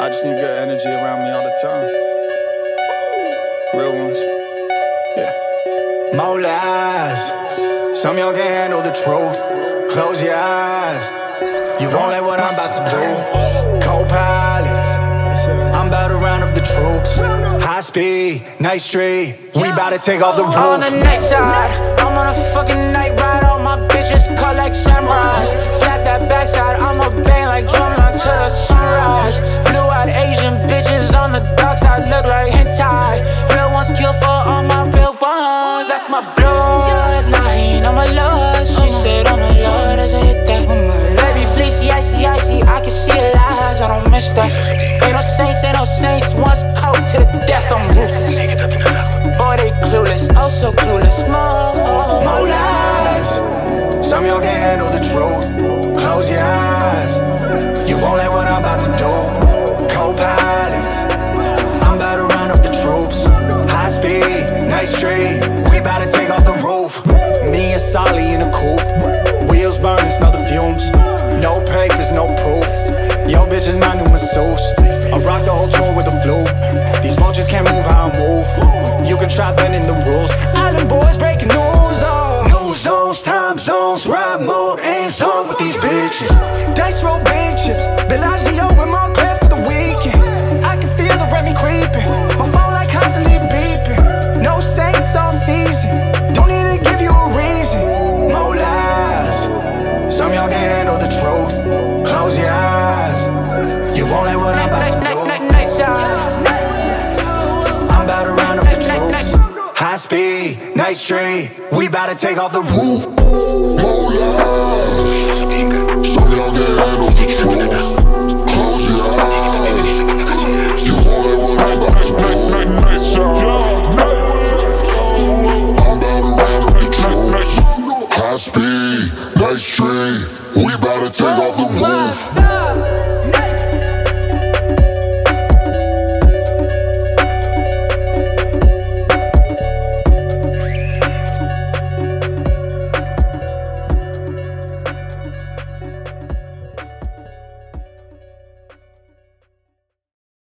I just need good energy around me all the time. Real ones. Yeah. More lies. Some y'all can't handle the truth. Close your eyes. You won't let what I'm about to do. Co-pilots. I'm about to round up the troops. High speed, Knight Street. We about to take off the roof. On the night side, ones. That's my bloodline. I'm a lord. She said I'm a lord as I hit that. Baby fleecy, icy, icy. I can see the lies. I don't miss that. Ain't no saints, ain't no saints. Once cold to the death, I'm ruthless. Boy, they clueless, oh so clueless. More, More lies. Some y'all can't handle the truth. Close your eyes. You won't let what I'm about to do. Co-pilots. I'm about to round up the troops. High speed, Knight Street. Solly in a coupe. Wheels burning, smell the fumes. No papers, no proof. Yo, bitch is my new masseuse. I rock the whole tour with a flu. These vultures can't move how I move. You can try bending the rules. Island boys breaking news. Oh. New zones, time zones, ride mode, ain't zone with these bitches. Dice roll big chips. Night street. We about to take off the roof. More lies. Some y'all can handle the truth. Close your eyes. You won't let what I'm about to do. I'm about to round up the troops. High speed, Knight Street. We about to take off the roof.